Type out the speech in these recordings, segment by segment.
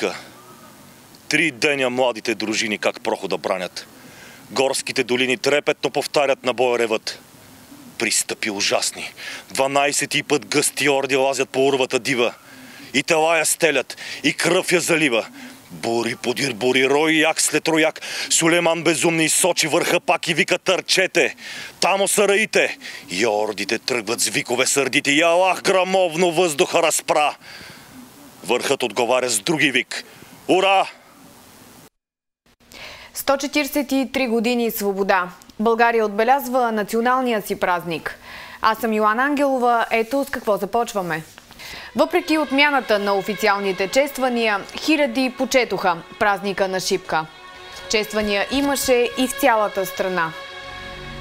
Шипка. Три деня младите дружини как прохода бранят. Горските долини трепетно повтарят на боя ревът. Пристъпи ужасни. 12 път гъсти орди лазят по урвата дива. И тела я стелят, и кръв я залива. Бури подир бури, рой як след рояк. Сулейман безумни сочи върха пак и вика търчете. Тамо са раите. И ордите тръгват с викове сърдити. И Аллах грамовно въздуха разпра. Върхът отговаря с други вик. Ура! 143 години свобода. България отбелязва националния си празник. Аз съм Йоан Ангелова. Ето с какво започваме. Въпреки отмяната на официалните чествания, хиляди почетоха празника на Шипка. Чествания имаше и в цялата страна.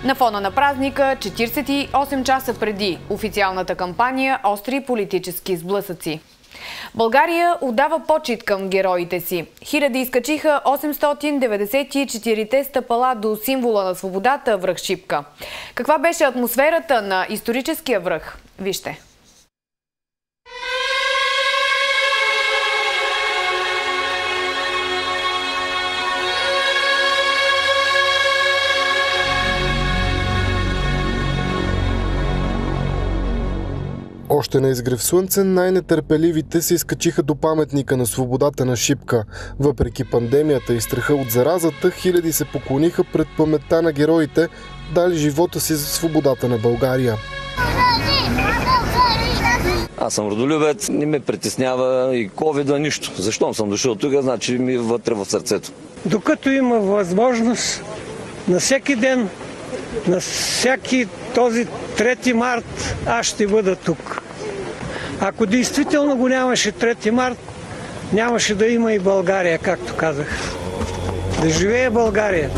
На фона на празника, 48 часа преди официалната кампания, остри политически сблъсъци. България отдава почет към героите си. Хиляди изкачиха 894-те стъпала до символа на свободата връх Шипка. Каква беше атмосферата на историческия връх? Вижте. Още на изгрев слънце най-нетърпеливите се изкачиха до паметника на свободата на Шипка. Въпреки пандемията и страха от заразата, хиляди се поклониха пред паметта на героите, дали живота си за свободата на България. Аз съм родолюбец, не ме притеснява и ковида, нищо. Защо съм дошъл тук, значи ми е вътре в сърцето. Докато има възможност на всеки ден, на всяки този 3 март, аз ще бъда тук. Ако действително го нямаше 3 март, нямаше да има и България, както казах. Да живее България!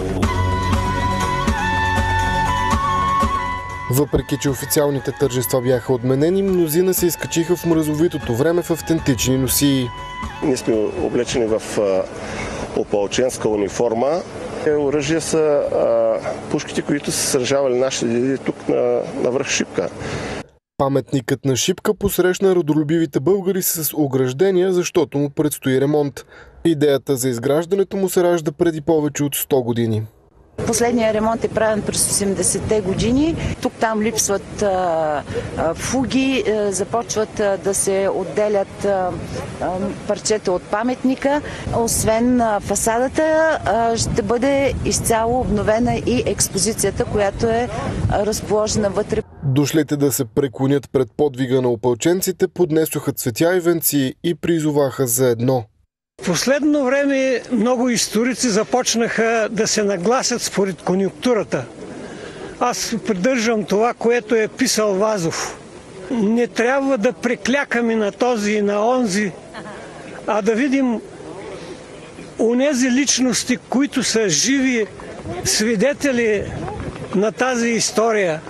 Въпреки, че официалните тържества бяха отменени, мнозина се изкачиха в мразовитото време в автентични носии. Ние сме облечени в опалченска униформа. Е, оръжия са а, пушките, които са сражавали нашите деди тук на, на връх Шипка. Паметникът на Шипка посрещна родолюбивите българи с ограждения, защото му предстои ремонт. Идеята за изграждането му се ражда преди повече от 100 години. Последният ремонт е правен през 80-те години. Тук-там липсват а, а, фуги, а, започват а, да се отделят а, а, парчета от паметника. Освен а, фасадата, а, ще бъде изцяло обновена и експозицията, която е разположена вътре. Дошлите да се преклонят пред подвига на опълченците, поднесоха цветя и венци и призоваха за едно – в последно време много историци започнаха да се нагласят според конюнктурата. Аз придържам това, което е писал Вазов. Не трябва да преклякаме на този и на онзи, а да видим унези личности, които са живи свидетели на тази история.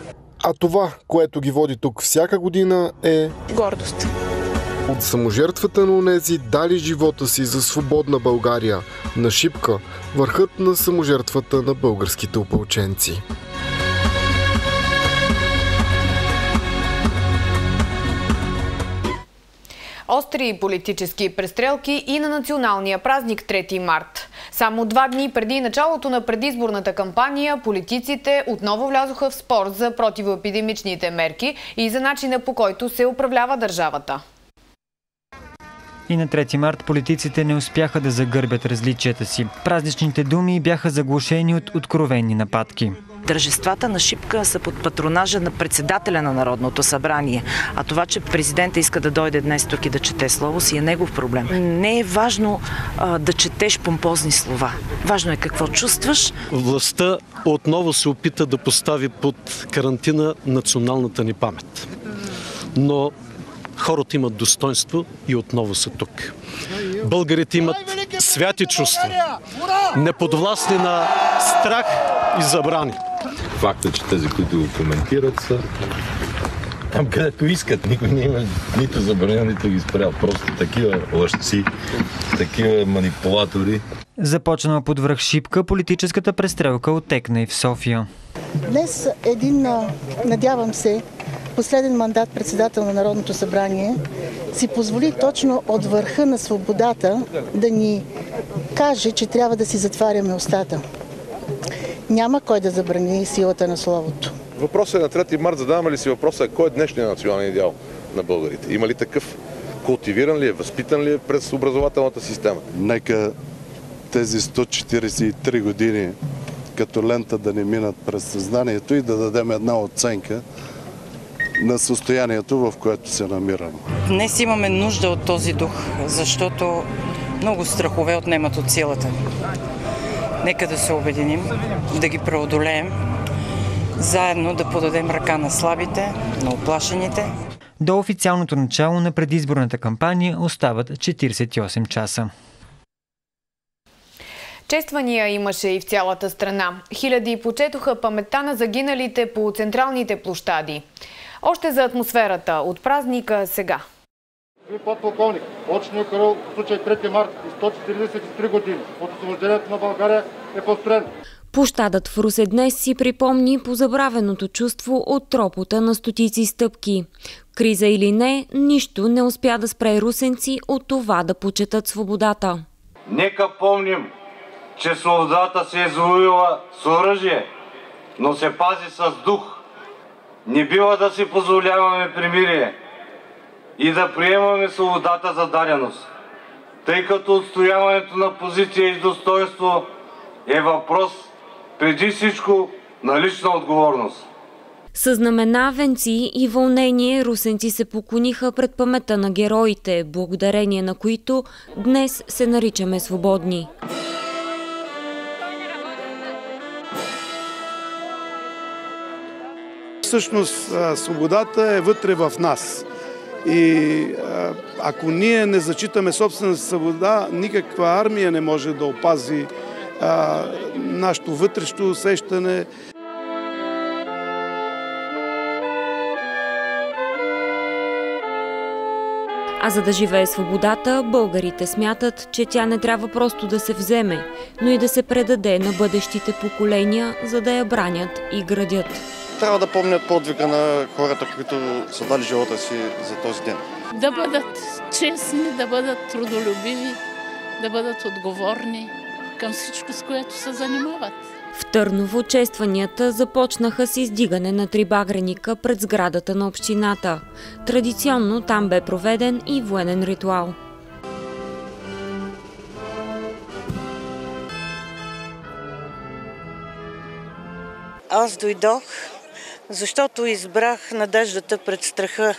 А това, което ги води тук всяка година е... Гордост от саможертвата на онези дали живота си за свободна България на Шипка, върхът на саможертвата на българските опълченци. Остри политически престрелки и на националния празник 3 март. Само два дни преди началото на предизборната кампания, политиците отново влязоха в спор за противоепидемичните мерки и за начина по който се управлява държавата. И на 3 март политиците не успяха да загърбят различията си. Празничните думи бяха заглушени от откровени нападки. Държествата на Шипка са под патронажа на председателя на Народното събрание. А това, че президента иска да дойде днес тук и да чете слово си е негов проблем. Не е важно а, да четеш помпозни слова. Важно е какво чувстваш. Властта отново се опита да постави под карантина националната ни памет. Но хората имат достоинство и отново са тук. Българите имат святи чувства, неподвластни на страх и забрани. Факта, е, че тези, които го коментират, са там където искат. Никой не има нито забраня, нито ги спрял. Просто такива лъжци, такива манипулатори. Започнала под връх Шипка, политическата престрелка отекна и в София. Днес един, надявам се, последен мандат председател на Народното събрание си позволи точно от върха на свободата да ни каже, че трябва да си затваряме устата. Няма кой да забрани силата на словото. Въпросът е на 3 март. Задаваме ли си въпроса кой е днешният национален идеал на българите? Има ли такъв? Култивиран ли е? Възпитан ли е през образователната система? Нека тези 143 години като лента да не минат през съзнанието и да дадем една оценка на състоянието, в което се намираме. Днес имаме нужда от този дух, защото много страхове отнемат от силата. Нека да се обединим, да ги преодолеем, заедно да подадем ръка на слабите, на оплашените. До официалното начало на предизборната кампания остават 48 часа. Чествания имаше и в цялата страна. Хиляди почетоха паметта на загиналите по централните площади. Още за атмосферата от празника сега. Подполковник, Очния карал в случай 3 март и 143 години от освобождението на България е построен. Площадът в Русе днес си припомни позабравеното чувство от тропота на стотици стъпки. Криза или не, нищо не успя да спре русенци от това да почетат свободата. Нека помним, че свободата се е завоюва с оръжие, но се пази с дух. Не бива да си позволяваме примирие и да приемаме свободата за даденост, тъй като отстояването на позиция и достоинство е въпрос преди всичко на лична отговорност. С знамена, венци и вълнение русенци се поклониха пред памета на героите, благодарение на които днес се наричаме свободни. Всъщност свободата е вътре в нас. И ако ние не зачитаме собствена свобода, никаква армия не може да опази а, нашето вътрешно усещане. А за да живее свободата, българите смятат, че тя не трябва просто да се вземе, но и да се предаде на бъдещите поколения, за да я бранят и градят. Трябва да помнят подвига на хората, които са дали живота си за този ден. Да бъдат честни, да бъдат трудолюбиви, да бъдат отговорни към всичко, с което се занимават. В Търново честванията започнаха с издигане на три багреника пред сградата на общината. Традиционно там бе проведен и военен ритуал. Аз дойдох, защото избрах надеждата пред страха.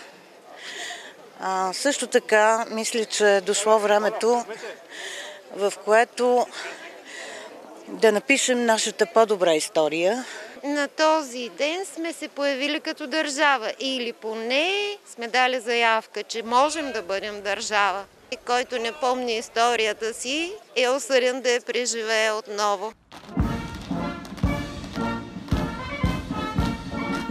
А, също така, мисля, че е дошло времето, в което да напишем нашата по-добра история. На този ден сме се появили като държава или поне сме дали заявка, че можем да бъдем държава. И който не помни историята си, е осъден да я преживее отново.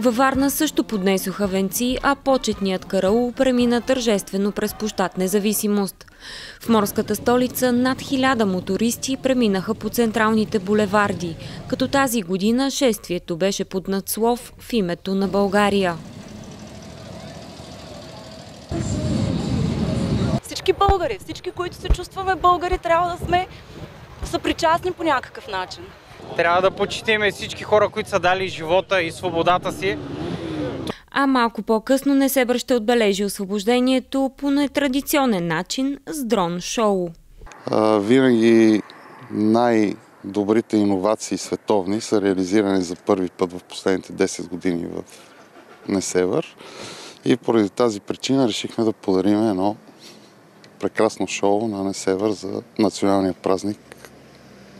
Във Варна също поднесоха венци, а почетният караул премина тържествено през площад Независимост. В морската столица над хиляда мотористи преминаха по централните булеварди, като тази година шествието беше под надслов в името на България. Всички българи, всички, които се чувстваме българи, трябва да сме съпричастни по някакъв начин. Трябва да почитиме всички хора, които са дали живота и свободата си. А малко по-късно не се ще отбележи освобождението по нетрадиционен начин с дрон шоу. А, винаги най-добрите иновации световни са реализирани за първи път в последните 10 години в Несевър. И поради тази причина решихме да подарим едно прекрасно шоу на Несевър за националния празник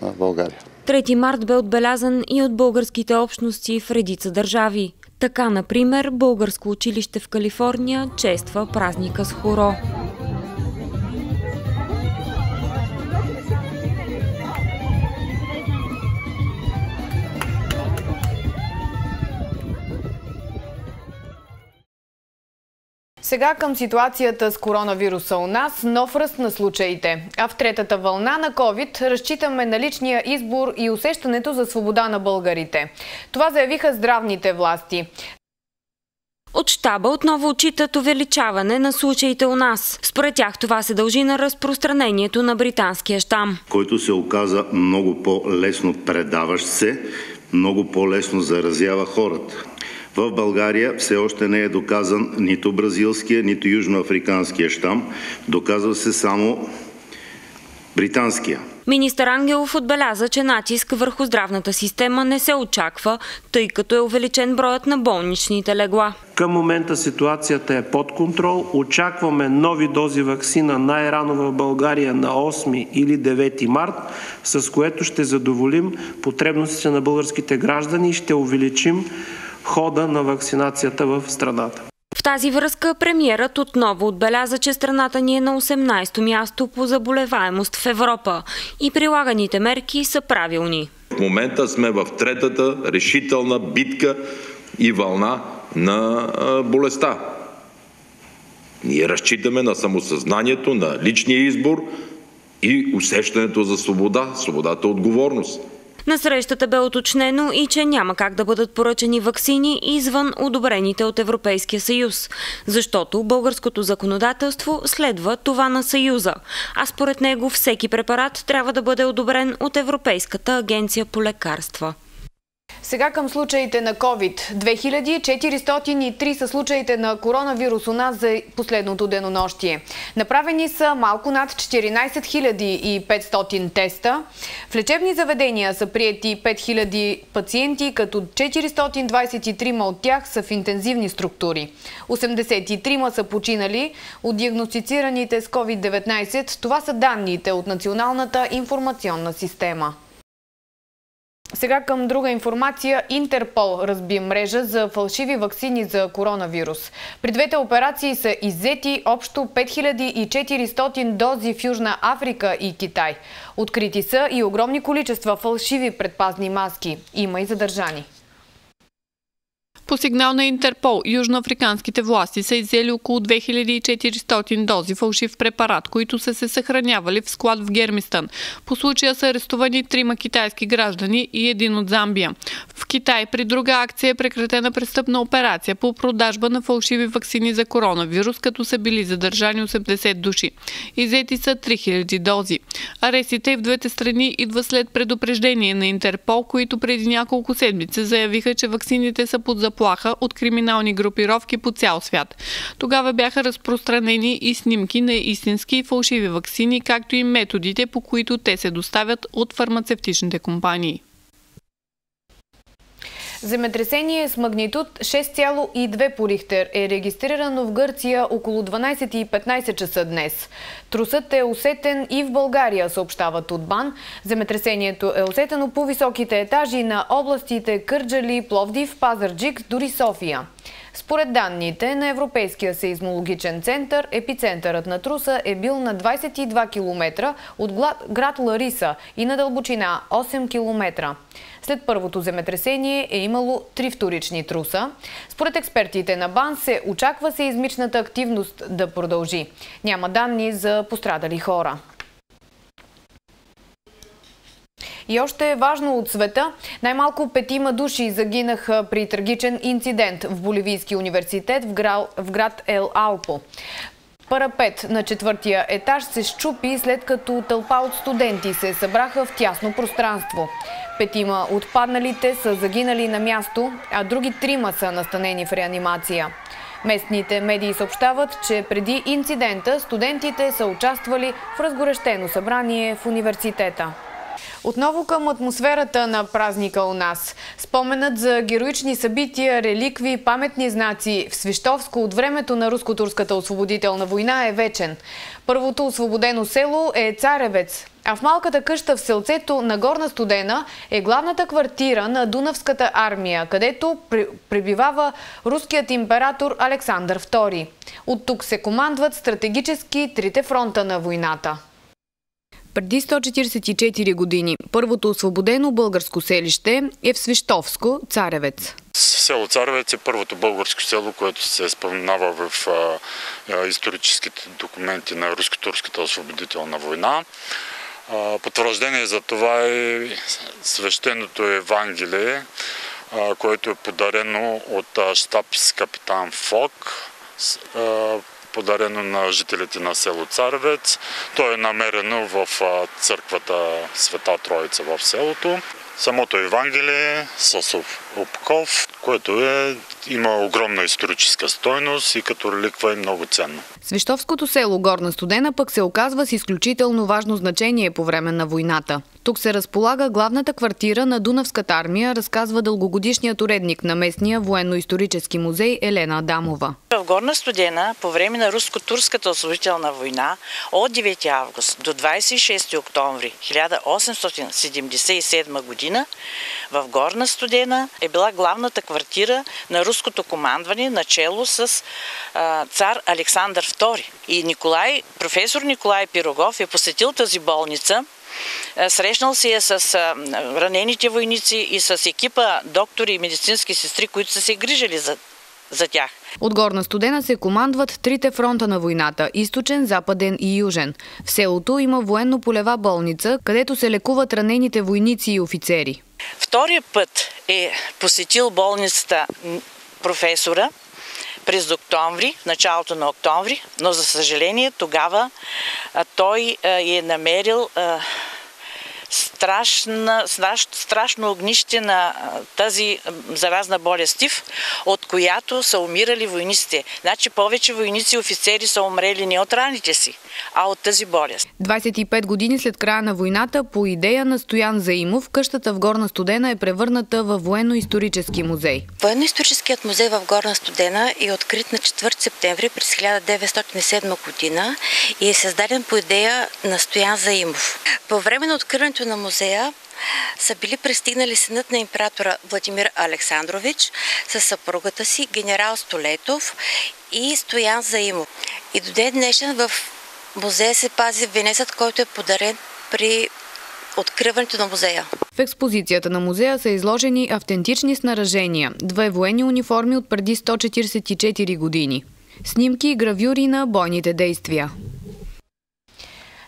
на България. 3 март бе отбелязан и от българските общности в редица държави. Така, например, българско училище в Калифорния чества празника с хоро. Сега към ситуацията с коронавируса у нас, нов ръст на случаите. А в третата вълна на COVID разчитаме на личния избор и усещането за свобода на българите. Това заявиха здравните власти. От щаба отново отчитат увеличаване на случаите у нас. Според тях това се дължи на разпространението на британския щам. Който се оказа много по-лесно предаващ се, много по-лесно заразява хората. В България все още не е доказан нито бразилския, нито южноафриканския щам. Доказва се само британския. Министър Ангелов отбеляза, че натиск върху здравната система не се очаква, тъй като е увеличен броят на болничните легла. Към момента ситуацията е под контрол. Очакваме нови дози вакцина най-рано в България на 8 или 9 март, с което ще задоволим потребностите на българските граждани и ще увеличим хода на вакцинацията в страната. В тази връзка премиерът отново отбеляза, че страната ни е на 18-то място по заболеваемост в Европа и прилаганите мерки са правилни. В момента сме в третата решителна битка и вълна на болестта. Ние разчитаме на самосъзнанието, на личния избор и усещането за свобода. Свободата отговорност. На срещата бе уточнено и че няма как да бъдат поръчани вакцини извън одобрените от Европейския съюз, защото българското законодателство следва това на Съюза, а според него всеки препарат трябва да бъде одобрен от Европейската агенция по лекарства. Сега към случаите на COVID. 2403 са случаите на коронавирус у нас за последното денонощие. Направени са малко над 14 500 теста. В лечебни заведения са приети 5000 пациенти, като 423 от тях са в интензивни структури. 83 са починали от диагностицираните с COVID-19. Това са данните от Националната информационна система. Сега към друга информация. Интерпол разби мрежа за фалшиви вакцини за коронавирус. При двете операции са иззети общо 5400 дози в Южна Африка и Китай. Открити са и огромни количества фалшиви предпазни маски. Има и задържани. По сигнал на Интерпол, южноафриканските власти са иззели около 2400 дози фалшив препарат, които са се съхранявали в склад в Гермистън. По случая са арестувани трима китайски граждани и един от Замбия. В Китай при друга акция е прекратена престъпна операция по продажба на фалшиви вакцини за коронавирус, като са били задържани 80 души. Изети са 3000 дози. Арестите в двете страни идва след предупреждение на Интерпол, които преди няколко седмици заявиха, че вакцините са под заплата заплаха от криминални групировки по цял свят. Тогава бяха разпространени и снимки на истински и фалшиви вакцини, както и методите, по които те се доставят от фармацевтичните компании. Земетресение с магнитуд 6,2 по Рихтер е регистрирано в Гърция около 12.15 часа днес. Трусът е усетен и в България, съобщават от БАН. Земетресението е усетено по високите етажи на областите Кърджали, Пловдив, Пазарджик, дори София. Според данните на Европейския сейзмологичен център, епицентърът на труса е бил на 22 км от град Лариса и на дълбочина 8 км. След първото земетресение е имало три вторични труса. Според експертите на БАН се очаква се измичната активност да продължи. Няма данни за пострадали хора. И още е важно от света, най-малко петима души загинаха при трагичен инцидент в Боливийски университет в град Ел Алпо. Парапет на четвъртия етаж се щупи след като тълпа от студенти се събраха в тясно пространство. Петима от падналите са загинали на място, а други трима са настанени в реанимация. Местните медии съобщават, че преди инцидента студентите са участвали в разгорещено събрание в университета. Отново към атмосферата на празника у нас. Споменът за героични събития, реликви, паметни знаци в Свищовско от времето на руско-турската освободителна война е вечен. Първото освободено село е Царевец, а в малката къща в селцето на Горна Студена е главната квартира на Дунавската армия, където пребивава руският император Александър II. От тук се командват стратегически трите фронта на войната. Преди 144 години първото освободено българско селище е в Свищовско, Царевец. Село Царевец е първото българско село, което се споменава в историческите документи на Руско-турската освободителна война. Потвърждение за това е свещеното Евангелие, което е подарено от штаб с капитан Фок, подарено на жителите на село Царевец. То е намерено в църквата Света Троица в селото. Самото Евангелие с обков, което е, има огромна историческа стойност и като реликва е много ценно. Свещовското село Горна Студена пък се оказва с изключително важно значение по време на войната. Тук се разполага главната квартира на Дунавската армия, разказва дългогодишният уредник на местния военно-исторически музей Елена Адамова. В Горна Студена по време на руско-турската освободителна война от 9 август до 26 октомври 1877 година в Горна Студена е била главната квартира на руското командване, начало с а, цар Александър II. И Николай, професор Николай Пирогов е посетил тази болница Срещнал се е с ранените войници и с екипа доктори и медицински сестри, които са се грижили за, за тях. От Горна Студена се командват трите фронта на войната – източен, западен и южен. В селото има военно-полева болница, където се лекуват ранените войници и офицери. Втория път е посетил болницата професора през октомври, началото на октомври, но за съжаление тогава той е намерил страшна, страш, страшно огнище на тази заразна болест ТИФ, от която са умирали войниците. Значи повече войници и офицери са умрели не от раните си, а от тази болест. 25 години след края на войната, по идея на Стоян Заимов, къщата в Горна Студена е превърната в военно-исторически музей. Военно-историческият музей в Горна Студена е открит на 4 септември през 1907 година и е създаден по идея на Стоян Заимов. По време на откриването на музея са били пристигнали синът на императора Владимир Александрович с съпругата си генерал Столетов и Стоян Заимов. И до ден днешен в музея се пази венецът, който е подарен при откриването на музея. В експозицията на музея са изложени автентични снаражения, две военни униформи от преди 144 години, снимки и гравюри на бойните действия.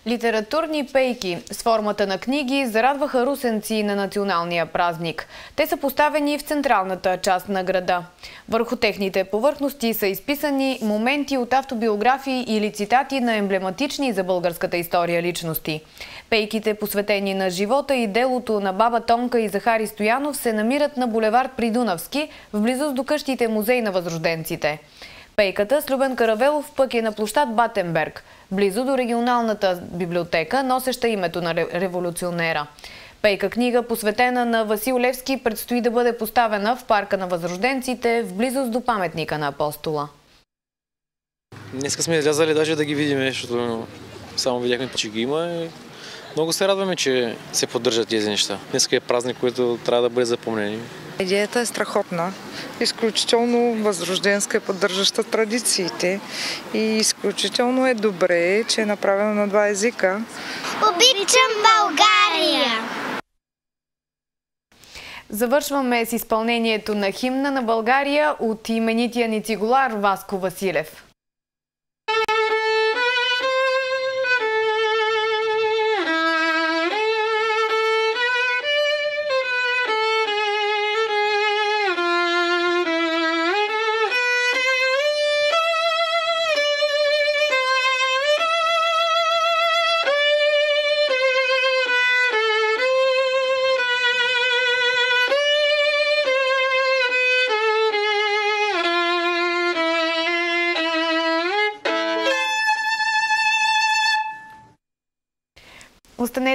Литературни пейки с формата на книги зарадваха русенци на националния празник. Те са поставени в централната част на града. Върху техните повърхности са изписани моменти от автобиографии или цитати на емблематични за българската история личности. Пейките, посветени на живота и делото на баба Тонка и Захари Стоянов, се намират на булевард Придунавски, в близост до къщите музей на възрожденците. Пейката с Любен Каравелов пък е на площад Батенберг, близо до регионалната библиотека, носеща името на революционера. Пейка книга, посветена на Васил Левски, предстои да бъде поставена в парка на възрожденците, в близост до паметника на апостола. Днеска сме излязали даже да ги видим, защото само видяхме, че ги има. Много се радваме, че се поддържат тези неща. Днеска е празник, който трябва да бъде запомнен. Идеята е страхотна, изключително възрожденска и поддържаща традициите и изключително е добре, че е направена на два езика. Обичам България! Завършваме с изпълнението на химна на България от именития ни цигулар Васко Василев.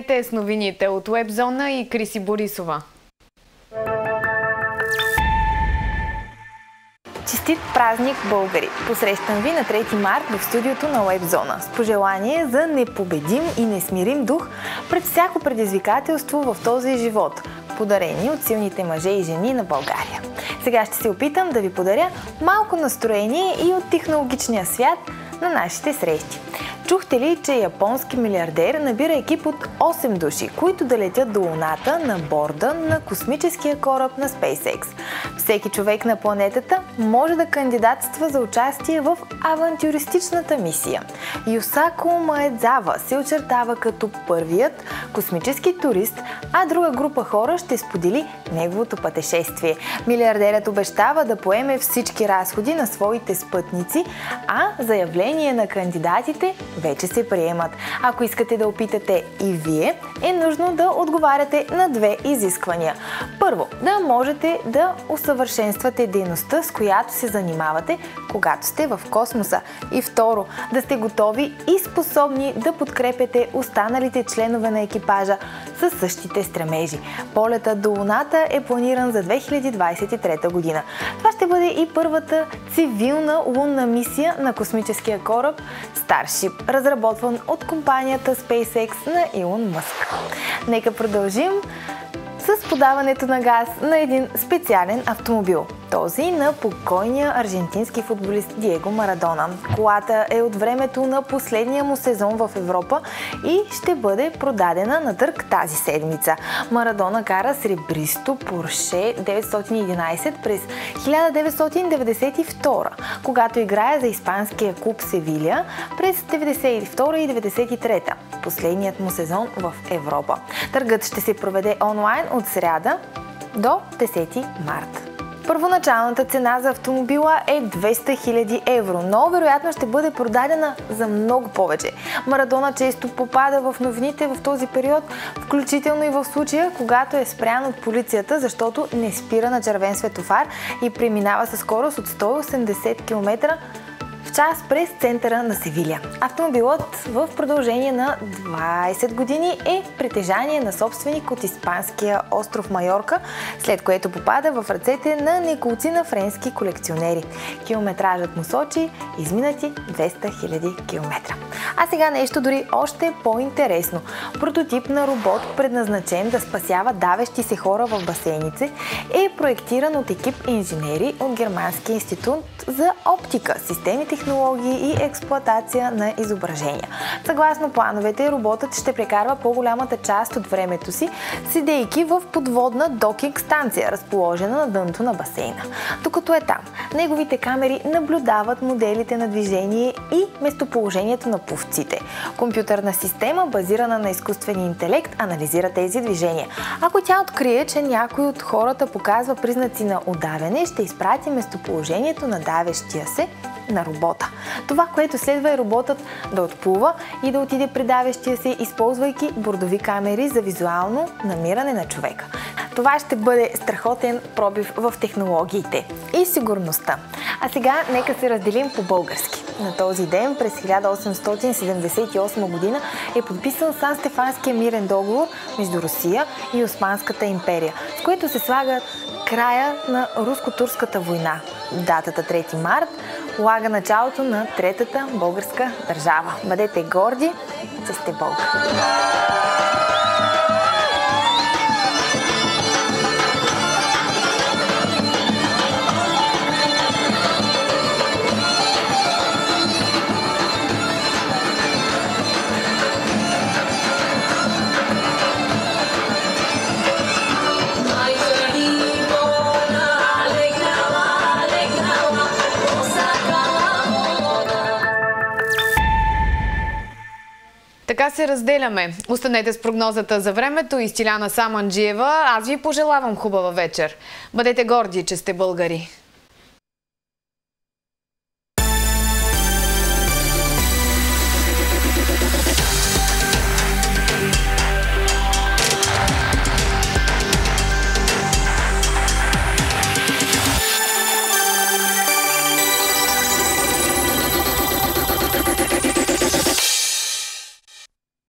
Останете с новините от Уебзона и Криси Борисова. Честит празник, българи! Посрещам ви на 3 март в студиото на Уебзона с пожелание за непобедим и несмирим дух пред всяко предизвикателство в този живот, подарени от силните мъже и жени на България. Сега ще се опитам да ви подаря малко настроение и от технологичния свят на нашите срещи. Чухте ли, че японски милиардер набира екип от 8 души, които да летят до Луната на борда на космическия кораб на SpaceX? Всеки човек на планетата може да кандидатства за участие в авантюристичната мисия. Юсако Маедзава се очертава като първият космически турист, а друга група хора ще сподели неговото пътешествие. Милиардерът обещава да поеме всички разходи на своите спътници, а заявление на кандидатите вече се приемат. Ако искате да опитате и вие, е нужно да отговаряте на две изисквания. Първо, да можете да усъвършенствате дейността, с която се занимавате, когато сте в космоса. И второ, да сте готови и способни да подкрепяте останалите членове на екипажа със същите стремежи. Полетът до Луната е планиран за 2023 година. Това ще бъде и първата цивилна лунна мисия на космическия кораб Starship, разработван от компанията SpaceX на Илон Мъск. Нека продължим с подаването на газ на един специален автомобил. Този на покойния аржентински футболист Диего Марадона. Колата е от времето на последния му сезон в Европа и ще бъде продадена на търг тази седмица. Марадона кара сребристо Porsche 911 през 1992, когато играе за испанския клуб Севиля през 1992 и 1993, последният му сезон в Европа. Търгът ще се проведе онлайн от сряда до 10 марта. Първоначалната цена за автомобила е 200 000 евро, но вероятно ще бъде продадена за много повече. Марадона често попада в новините в този период, включително и в случая, когато е спрян от полицията, защото не спира на червен светофар и преминава със скорост от 180 км в час през центъра на Севиля. Автомобилът в продължение на 20 години е притежание на собственик от испанския остров Майорка, след което попада в ръцете на неколци френски колекционери. Километражът му сочи изминати 200 000 км. А сега нещо дори още по-интересно. Прототип на робот, предназначен да спасява давещи се хора в басейнице, е проектиран от екип инженери от Германския институт за оптика, системи, технологии и експлоатация на изображения. Съгласно плановете, роботът ще прекарва по-голямата част от времето си, седейки в подводна докинг станция, разположена на дъното на басейна. Докато е там, неговите камери наблюдават моделите на движение и местоположението на пловците. Компютърна система, базирана на изкуствения интелект, анализира тези движения. Ако тя открие, че някой от хората показва признаци на удавяне, ще изпрати местоположението на давещия се на робота. Това, което следва е роботът да отплува и да отиде при давещия се, използвайки бордови камери за визуално намиране на човека. Това ще бъде страхотен пробив в технологиите и сигурността. А сега нека се разделим по български. На този ден през 1878 година е подписан Сан-Стефанския мирен договор между Русия и Османската империя, с което се слага края на руско-турската война. Датата 3 март лага началото на третата българска държава. Бъдете горди, че сте българи! Така се разделяме. Останете с прогнозата за времето и Стиляна Саманджиева. Аз ви пожелавам хубава вечер. Бъдете горди, че сте българи.